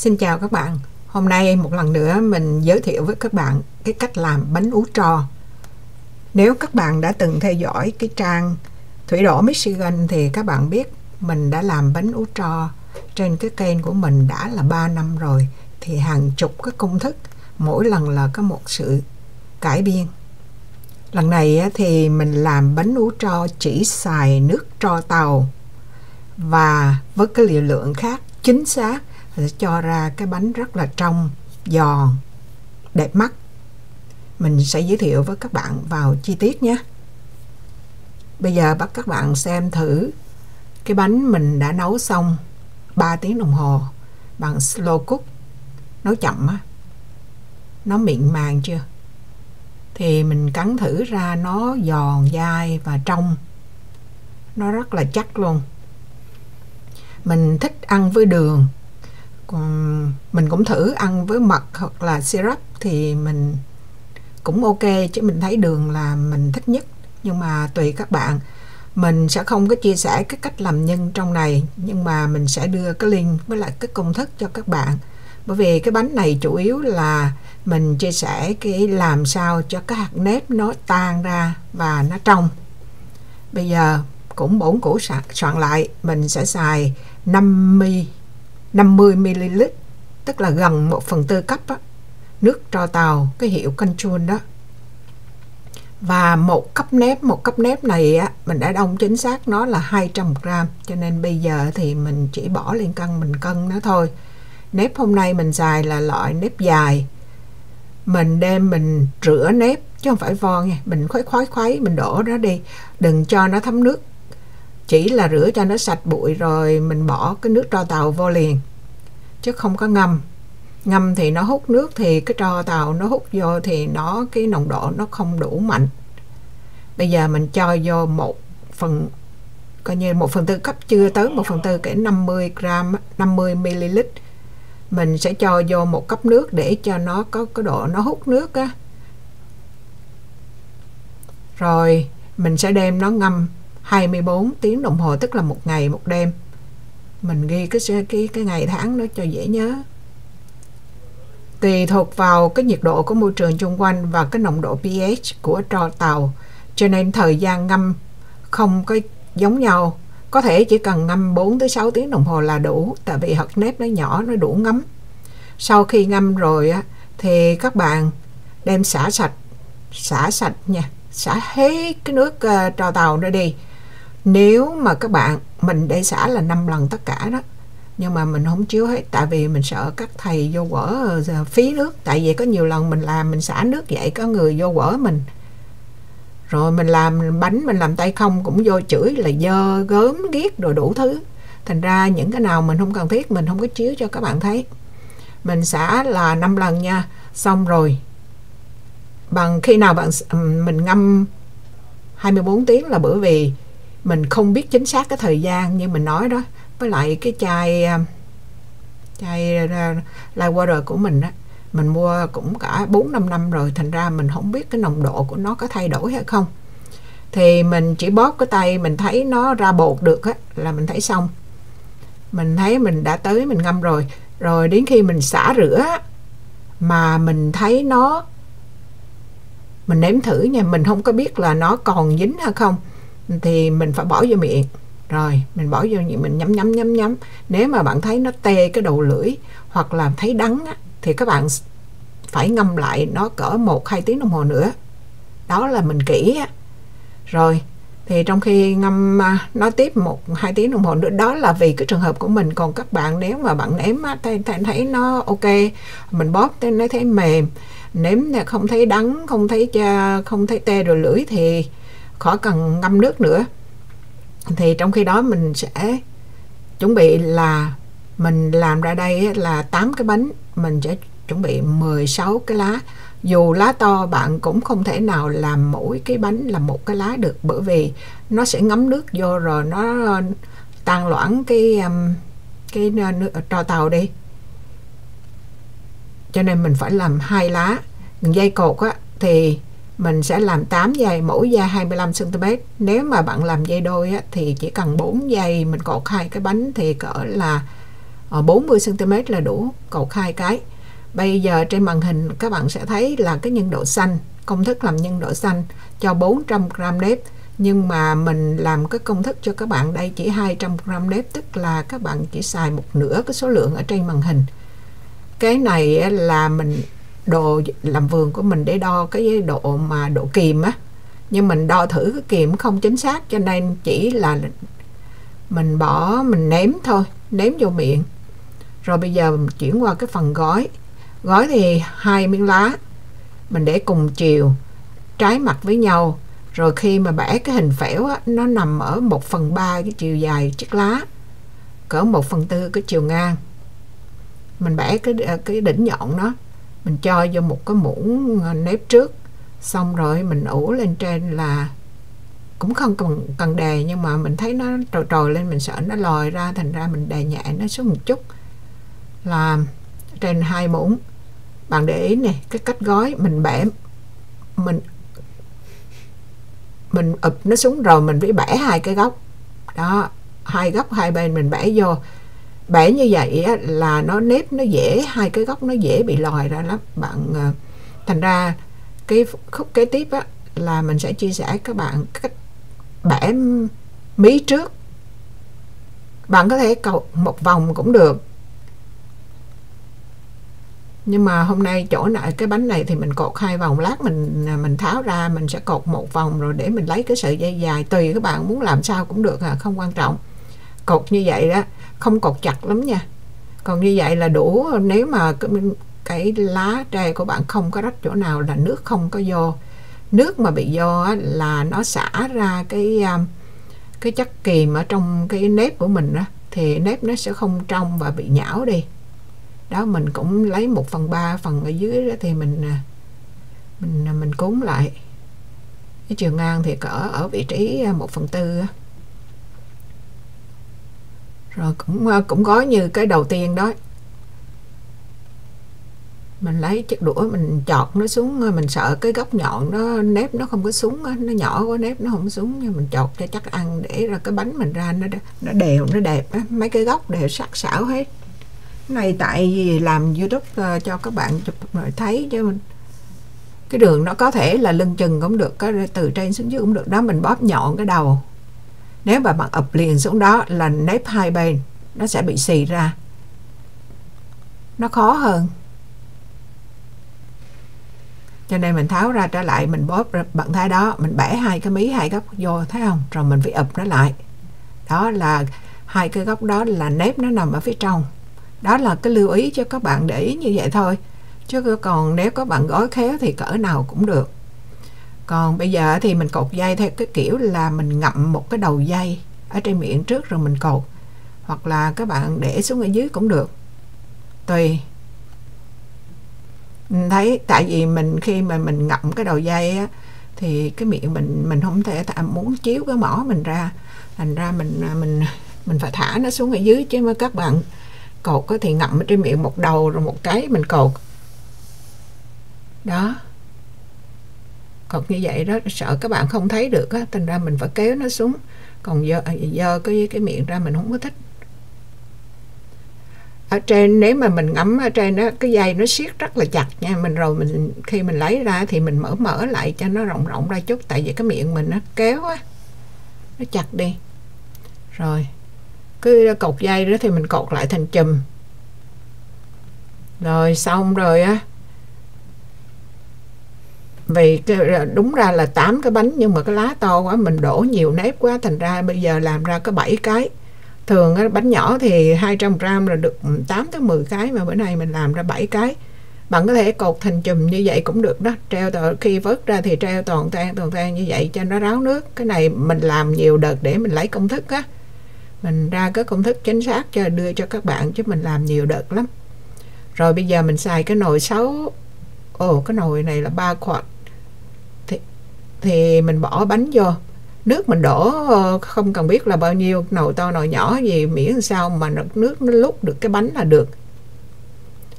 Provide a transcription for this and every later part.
Xin chào các bạn. Hôm nay một lần nữa mình giới thiệu với các bạn cái cách làm bánh ú tro. Nếu các bạn đã từng theo dõi cái trang Thủy Đổ Michigan thì các bạn biết mình đã làm bánh ú tro trên cái kênh của mình đã là 3 năm rồi thì hàng chục cái công thức, mỗi lần là có một sự cải biên. Lần này thì mình làm bánh ú tro chỉ xài nước tro tàu và với cái liều lượng khác chính xác sẽ cho ra cái bánh rất là trong, giòn, đẹp mắt. Mình sẽ giới thiệu với các bạn vào chi tiết nhé. Bây giờ bắt các bạn xem thử cái bánh mình đã nấu xong 3 tiếng đồng hồ bằng slow cook. Nấu chậm á nó mịn màng chưa? Thì mình cắn thử ra nó giòn dai và trong. Nó rất là chắc luôn. Mình thích ăn với đường mình cũng thử ăn với mật hoặc là syrup thì mình cũng ok chứ mình thấy đường là mình thích nhất. Nhưng mà tùy các bạn. Mình sẽ không có chia sẻ cái cách làm nhân trong này nhưng mà mình sẽ đưa cái link với lại cái công thức cho các bạn. Bởi vì cái bánh này chủ yếu là mình chia sẻ cái làm sao cho cái hạt nếp nó tan ra và nó trong. Bây giờ cũng bổn củ soạn, soạn lại mình sẽ xài 5 mi 50ml tức là gần 1 phần tư cấp á, nước tro tàu cái hiệu Conchun đó. Và một cấp nếp một cấp nếp này á, mình đã đông chính xác nó là 200 gram cho nên bây giờ thì mình chỉ bỏ lên cân mình cân nó thôi. Nếp hôm nay mình xài là loại nếp dài. Mình đem mình rửa nếp chứ không phải vo nha mình khuấy khuấy khuấy mình đổ nó đi. Đừng cho nó thấm nước chỉ là rửa cho nó sạch bụi rồi mình bỏ cái nước tro tàu vô liền, chứ không có ngâm. Ngâm thì nó hút nước thì cái tro tàu nó hút vô thì nó, cái nồng độ nó không đủ mạnh. Bây giờ mình cho vô một phần, coi như một phần tư cấp, chưa tới một phần tư, kể 50 gram 50 ml mình sẽ cho vô một cấp nước để cho nó có cái độ nó hút nước á. Rồi mình sẽ đem nó ngâm. 24 tiếng đồng hồ tức là một ngày một đêm. Mình ghi cái cái cái ngày tháng đó cho dễ nhớ. Tùy thuộc vào cái nhiệt độ của môi trường xung quanh và cái nồng độ pH của trò tàu. Cho nên thời gian ngâm không có giống nhau. Có thể chỉ cần ngâm 4 tới 6 tiếng đồng hồ là đủ tại vì hạt nếp nó nhỏ nó đủ ngấm. Sau khi ngâm rồi á thì các bạn đem xả sạch xả sạch nha xả hết cái nước ờ, uh, trò tàu nó đi nếu mà các bạn, mình để xả là 5 lần tất cả đó. Nhưng mà mình không chiếu hết, tại vì mình sợ các thầy vô quở ờ, phí nước. Tại vì có nhiều lần mình làm, mình xả nước vậy, có người vô quở mình. Rồi mình làm bánh, mình làm tay không cũng vô chửi là dơ, gớm, ghét rồi đủ thứ. Thành ra những cái nào mình không cần thiết, mình không có chiếu cho các bạn thấy. Mình xả là 5 lần nha. Xong rồi, bằng khi nào bạn mình ngâm 24 tiếng là bởi vì mình không biết chính xác cái thời gian như mình nói đó. Với lại cái chai à, chai uh, light water của mình á mình mua cũng cả 4 5 năm rồi. Thành ra mình không biết cái nồng độ của nó có thay đổi hay không. Thì mình chỉ bóp cái tay mình thấy nó ra bột được á là mình thấy xong. Mình thấy mình đã tới mình ngâm rồi. Rồi đến khi mình xả rửa mà mình thấy nó mình nếm thử nha mình không có biết là nó còn dính hay không thì mình phải bỏ vô miệng. Rồi mình bỏ vô miệng mình nhấm nhấm nhấm nhấm. Nếu mà bạn thấy nó tê cái đầu lưỡi hoặc là thấy đắng á, thì các bạn phải ngâm lại nó cỡ một hai tiếng đồng hồ nữa. Đó là mình kỹ á. Rồi thì trong khi ngâm à, nó tiếp một hai tiếng đồng hồ nữa đó là vì cái trường hợp của mình. Còn các bạn nếu mà bạn nếm thấy, thấy, thấy nó ok mình bóp thấy nó thấy mềm. Nếm không thấy đắng không thấy cha không thấy tê rồi lưỡi thì khỏi cần ngâm nước nữa. Thì trong khi đó mình sẽ chuẩn bị là mình làm ra đây là 8 cái bánh. Mình sẽ chuẩn bị 16 cái lá. Dù lá to bạn cũng không thể nào làm mỗi cái bánh là một cái lá được, bởi vì nó sẽ ngấm nước vô rồi nó tan loãng cái um, cái uh, nước uh, trò tàu đi. Cho nên mình phải làm hai lá dây cột á, thì mình sẽ làm 8 dây mỗi dây 25 cm nếu mà bạn làm dây đôi á, thì chỉ cần 4 dây mình cột hai cái bánh thì cỡ là ờ, 40 cm là đủ cột hai cái. Bây giờ trên màn hình các bạn sẽ thấy là cái nhân độ xanh công thức làm nhân độ xanh cho 400 gram nếp. Nhưng mà mình làm cái công thức cho các bạn đây chỉ 200 gram nếp tức là các bạn chỉ xài một nửa cái số lượng ở trên màn hình. Cái này là mình đồ làm vườn của mình để đo cái độ mà độ kiềm á. Nhưng mình đo thử cái kiềm không chính xác cho nên chỉ là mình bỏ mình ném thôi ném vô miệng. Rồi bây giờ mình chuyển qua cái phần gói. Gói thì hai miếng lá mình để cùng chiều trái mặt với nhau. Rồi khi mà bẻ cái hình phễu á, nó nằm ở 1 phần 3 cái chiều dài chiếc lá cỡ 1 phần tư cái chiều ngang. Mình bẻ cái cái đỉnh nhọn nó mình cho vô một cái muỗng ờ, nếp trước. Xong rồi mình ủ lên trên là cũng không cần cần đè nhưng mà mình thấy nó trồi trồi lên, mình sợ nó lòi ra, thành ra mình đè nhẹ nó xuống một chút. Là trên hai muỗng. Bạn để ý nè, cái cách gói, mình bẻ, mình mình ụp nó xuống rồi mình phải bẻ hai cái góc. Đó, hai góc hai bên mình bẻ vô bẻ như vậy á, là nó nếp nó dễ hai cái góc nó dễ bị lòi ra lắm. Bạn ờ, thành ra cái khúc kế tiếp á, là mình sẽ chia sẻ các bạn cách bẻ mí trước. Bạn có thể cầu một vòng cũng được. Nhưng mà hôm nay chỗ này cái bánh này thì mình cột hai vòng lát mình à, mình tháo ra mình sẽ cột một vòng rồi để mình lấy cái sợi dây dài. Tùy các bạn muốn làm sao cũng được à không quan trọng. Cột như vậy đó không cột chặt lắm nha. Còn như vậy là đủ nếu mà cái, cái lá tre của bạn không có rách chỗ nào là nước không có vô. Nước mà bị vô là nó xả ra cái à, cái chất kìm ở trong cái nếp của mình đó thì nếp nó sẽ không trong và bị nhão đi. Đó mình cũng lấy một phần ba phần ở dưới đó thì mình à, mình à, mình cuốn lại. Cái chiều ngang thì cỡ ở vị trí một phần tư rồi cũng ờ, cũng có như cái đầu tiên đó. Mình lấy chiếc đũa mình chọt nó xuống ờ, mình sợ cái góc nhọn nó, nếp nó không có xuống nó nhỏ quá, nếp nó không xuống, nhưng mình chọt cho chắc ăn để ra cái bánh mình ra nó nó đều, nó đẹp mấy cái góc đều sắc sảo hết. Này tại vì làm youtube ờ, cho các bạn chụp rồi thấy chứ mình, cái đường nó có thể là lưng chừng cũng được cái từ trên xuống dưới cũng được, đó mình bóp nhọn cái đầu nếu mà bạn ập liền xuống đó là nếp hai bên, nó sẽ bị xì ra. Nó khó hơn. Cho nên mình tháo ra trở lại, mình bóp bằng thái đó, mình bẻ hai cái mí, hai góc vô, thấy không? Rồi mình phải ập nó lại. Đó là hai cái góc đó là nếp nó nằm ở phía trong. Đó là cái lưu ý cho các bạn để ý như vậy thôi. Chứ còn nếu có bạn gói khéo thì cỡ nào cũng được còn bây giờ thì mình cột dây theo cái kiểu là mình ngậm một cái đầu dây ở trên miệng trước rồi mình cột. Hoặc là các bạn để xuống ở dưới cũng được. Tùy. Mình thấy tại vì mình khi mà mình ngậm cái đầu dây á, thì cái miệng mình mình không thể muốn chiếu cái mỏ mình ra. Thành ra mình à, mình mình phải thả nó xuống ở dưới chứ mà các bạn cột thì ngậm ở trên miệng một đầu rồi một cái mình cột. Đó cột như vậy đó, sợ các bạn không thấy được á, thành ra mình phải kéo nó xuống. Còn giờ giờ à, cái cái miệng ra mình không có thích. Ở trên, nếu mà mình ngắm ở trên đó cái dây nó siết rất là chặt nha. Mình rồi mình, khi mình lấy ra thì mình mở mở lại cho nó rộng rộng ra chút, tại vì cái miệng mình nó kéo á, nó chặt đi. Rồi, cứ cột dây đó thì mình cột lại thành chùm. Rồi xong rồi á vì đúng ra là 8 cái bánh nhưng mà cái lá to quá mình đổ nhiều nếp quá thành ra bây giờ làm ra có 7 cái. Thường cái bánh nhỏ thì 200 gram là được ừ, 8 tới 10 cái mà bữa nay mình làm ra 7 cái. Bạn có thể cột thành chùm như vậy cũng được đó. Treo tờ, khi vớt ra thì treo toàn tan toàn tan như vậy cho nó ráo nước. Cái này mình làm nhiều đợt để mình lấy công thức á. Mình ra cái công thức chính xác cho đưa cho các bạn chứ mình làm nhiều đợt lắm. Rồi bây giờ mình xài cái nồi 6 ồ cái nồi này là ba quart thì mình bỏ bánh vô. Nước mình đổ ờ, không cần biết là bao nhiêu, nồi to nồi nhỏ gì, miễn sao mà nước nó lúc được cái bánh là được.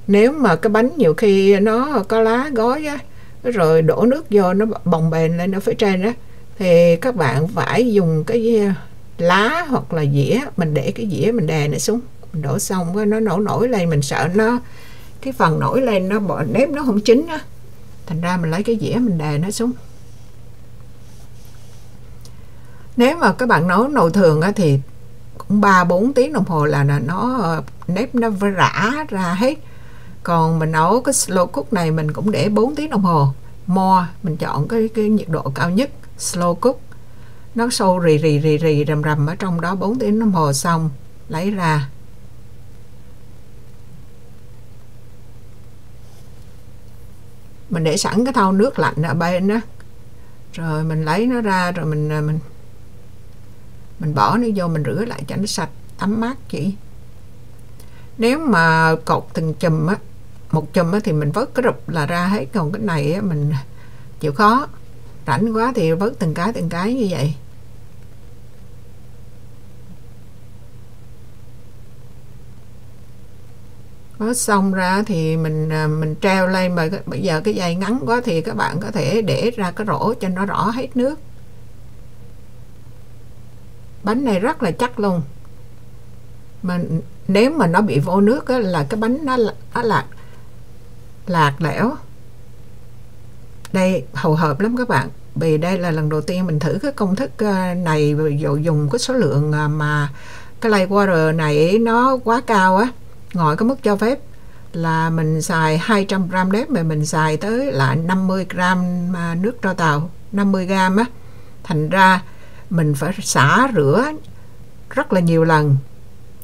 Nếu mà cái bánh nhiều khi nó có lá gói á, rồi đổ nước vô nó bồng bềnh lên ở phía trên á, thì các bạn phải dùng cái lá hoặc là dĩa, mình để cái dĩa mình đè nó xuống. Mình đổ xong cái nó nổ nổi lên, mình sợ nó, cái phần nổi lên nó bỏ nếp nó không chín á. Thành ra mình lấy cái dĩa mình đè nó xuống nếu mà các bạn nấu nồi thường á thì cũng 3 4 tiếng đồng hồ là nó ờ, nếp nó rã ra hết. Còn mình nấu cái slow cook này mình cũng để 4 tiếng đồng hồ. More mình chọn cái cái nhiệt độ cao nhất, slow cook. Nó sâu rì rì rì rì, rầm rầm ở trong đó 4 tiếng đồng hồ xong, lấy ra. Mình để sẵn cái thau nước lạnh ở bên đó rồi mình lấy nó ra, rồi mình ờ, mình mình bỏ nó vô, mình rửa lại cho nó sạch ấm mát chị. Nếu mà cột từng chùm á, một chùm á thì mình vớt cái rụp là ra hết. Còn cái này á, mình chịu khó. Rảnh quá thì vớt từng cái từng cái như vậy. Vớt xong ra thì mình à, mình treo lên. Mà bây giờ cái dây ngắn quá thì các bạn có thể để ra cái rổ cho nó rõ hết nước bánh này rất là chắc luôn. Mà nếu mà nó bị vô nước á, là cái bánh nó nó lạc lạc lẽo. Đây hầu hợp lắm các bạn. Vì đây là lần đầu tiên mình thử cái công thức ờ, này dùng cái số lượng ờ, mà cái lay water này nó quá cao á. Ngoài cái mức cho phép là mình xài 200 gram nếp mà mình xài tới là 50 gram ờ, nước tro tàu 50 gram á. Thành ra mình phải xả rửa rất là nhiều lần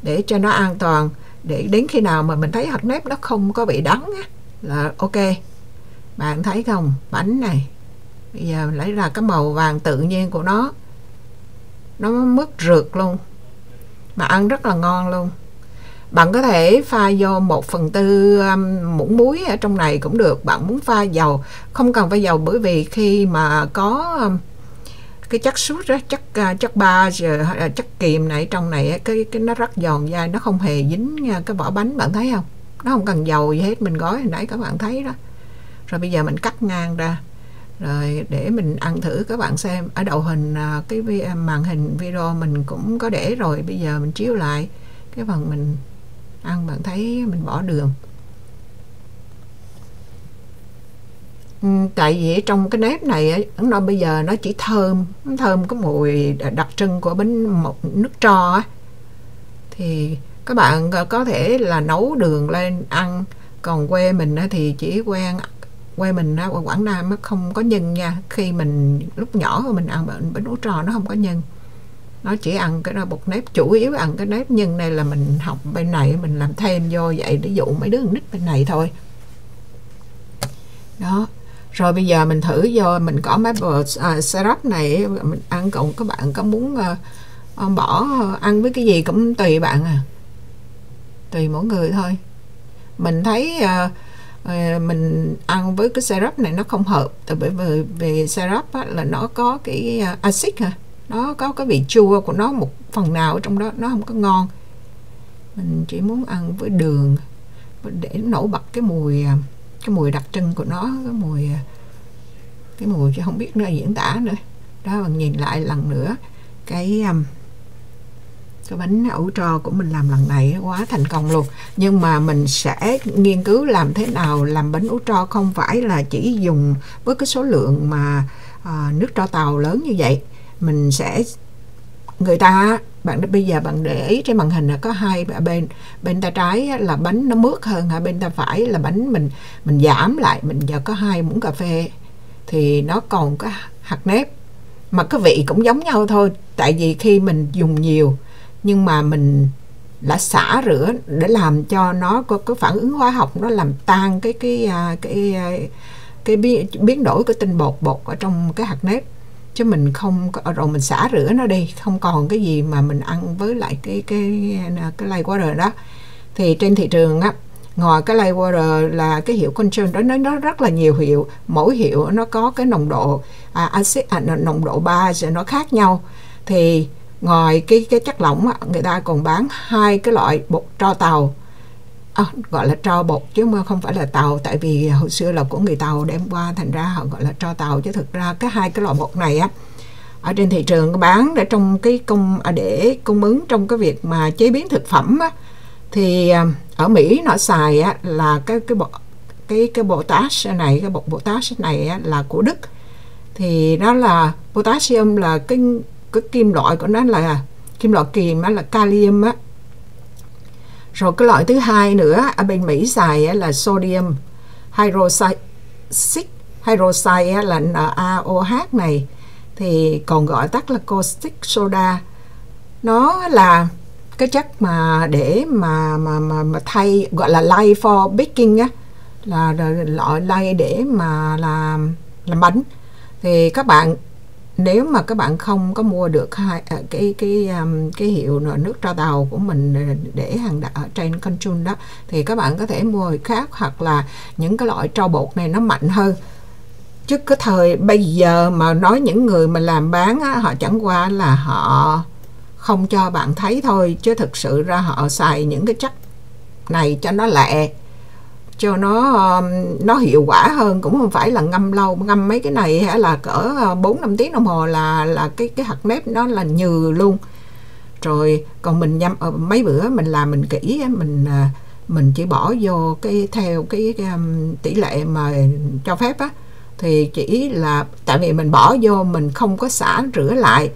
để cho nó an toàn để đến khi nào mà mình thấy hạt nếp nó không có bị đắng á là ok. Bạn thấy không? Bánh này. Bây giờ lấy ra cái màu vàng tự nhiên của nó. Nó mứt rượt luôn. Mà ăn rất là ngon luôn. Bạn có thể pha vô một phần tư um, muỗng muối ở trong này cũng được. Bạn muốn pha dầu không cần pha dầu bởi vì khi mà có um, cái chất sút đó chất uh, chất ba giờ à, chất kiềm này trong này cái cái nó rất giòn dai nó không hề dính à, cái vỏ bánh bạn thấy không? Nó không cần dầu gì hết mình gói hồi nãy các bạn thấy đó. Rồi bây giờ mình cắt ngang ra rồi để mình ăn thử các bạn xem. Ở đầu hình cái màn hình video mình cũng có để rồi bây giờ mình chiếu lại. Cái phần mình ăn bạn thấy mình bỏ đường. Ừ, tại vì trong cái nếp này nó bây giờ nó chỉ thơm nó thơm cái mùi đặc trưng của bánh một nước tro á. Thì các bạn có thể là nấu đường lên ăn còn quê mình thì chỉ quen quê mình ở Quảng Nam không có nhân nha. Khi mình lúc nhỏ mình ăn bánh ú trò nó không có nhân. Nó chỉ ăn cái bột nếp chủ yếu ăn cái nếp nhân này là mình học bên này mình làm thêm vô vậy để dụ mấy đứa nít bên này thôi. Đó rồi bây giờ mình thử vô mình có maple uh, syrup này mình ăn còn các bạn có muốn uh, bỏ ờ, ăn với cái gì cũng tùy bạn à. Tùy mỗi người thôi. Mình thấy uh, uh, mình ăn với cái syrup này nó không hợp tại bởi vì về syrup á, là nó có cái uh, axit ha nó có cái vị chua của nó một phần nào ở trong đó nó không có ngon. Mình chỉ muốn ăn với đường để nổi bật cái mùi à cái mùi đặc trưng của nó cái mùi cái mùi chứ không biết nó diễn tả nữa. Đó bạn nhìn lại lần nữa cái um, cái bánh ủ trò của mình làm lần này quá thành công luôn. Nhưng mà mình sẽ nghiên cứu làm thế nào làm bánh ủ trò không phải là chỉ dùng với cái số lượng mà à, nước tro tàu lớn như vậy. Mình sẽ người ta bạn bây giờ bạn để ý trên màn hình là có hai bên bên tay trái là bánh nó mướt hơn ở bên tay phải là bánh mình mình giảm lại mình giờ có hai muỗng cà phê. Thì nó còn có hạt nếp mà cái vị cũng giống nhau thôi. Tại vì khi mình dùng nhiều nhưng mà mình đã xả rửa để làm cho nó có cái phản ứng hóa học nó làm tan cái cái à, cái à, cái, cái biến đổi cái tinh bột bột ở trong cái hạt nếp chứ mình không ờ, rồi mình xả rửa nó đi không còn cái gì mà mình ăn với lại cái cái cái lay water đó. Thì trên thị trường á ngoài cái lay water là cái hiệu control đó nó nó rất là nhiều hiệu. Mỗi hiệu nó có cái nồng độ à, acid à, nồng độ ba nó khác nhau. Thì ngoài cái cái chất lỏng người ta còn bán hai cái loại bột tro tàu à, gọi là tro bột chứ mà không phải là tàu. Tại vì hồi xưa là của người tàu đem qua thành ra họ gọi là tro tàu. Chứ thực ra cái hai cái loại bột này á ở trên thị trường bán để trong cái công à, để cung ứng trong cái việc mà chế biến thực phẩm á, thì à, ở Mỹ nó xài á, là cái cái bột cái cái potash này cái bột potash này á, là của Đức. Thì đó là potassium là cái cái kim loại của nó là kim loại kiềm á, là kalium á rồi cái loại thứ hai nữa ở bên Mỹ xài là sodium hydroxide hydroxide là NaOH này. Thì còn gọi tắt là caustic soda. Nó là cái chất mà để mà mà mà, mà thay gọi là lay for baking á là loại lay để mà làm làm bánh. Thì các bạn nếu mà các bạn không có mua được hai à, cái cái um, cái hiệu nước trao tàu của mình để hàng ở trên con đó thì các bạn có thể mua khác hoặc là những cái loại trao bột này nó mạnh hơn. Chứ cái thời bây giờ mà nói những người mà làm bán á, họ chẳng qua là họ không cho bạn thấy thôi chứ thực sự ra họ xài những cái chất này cho nó lẹ cho nó nó hiệu quả hơn cũng không phải là ngâm lâu ngâm mấy cái này hay là cỡ ờ, 4 5 tiếng đồng hồ là là cái cái hạt nếp nó là nhừ luôn. Rồi còn mình nhâm ờ, mấy bữa mình làm mình kỹ mình ờ, mình chỉ bỏ vô cái theo cái, cái tỷ lệ mà cho phép á thì chỉ là tại vì mình bỏ vô mình không có xả rửa lại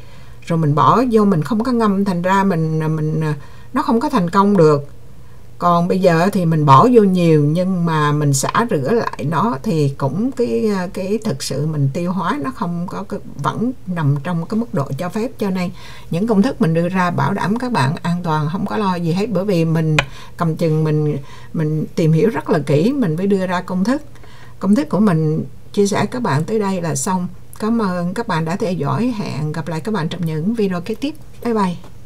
rồi mình bỏ vô mình không có ngâm thành ra mình mình nó không có thành công được còn bây giờ thì mình bỏ vô nhiều nhưng mà mình xả rửa lại nó thì cũng cái cái thực sự mình tiêu hóa nó không có cái, vẫn nằm trong cái mức độ cho phép. Cho nên những công thức mình đưa ra bảo đảm các bạn an toàn không có lo gì hết. Bởi vì mình cầm chừng mình mình tìm hiểu rất là kỹ mình mới đưa ra công thức. Công thức của mình chia sẻ các bạn tới đây là xong. Cảm ơn các bạn đã theo dõi. Hẹn gặp lại các bạn trong những video kế tiếp. Bye bye.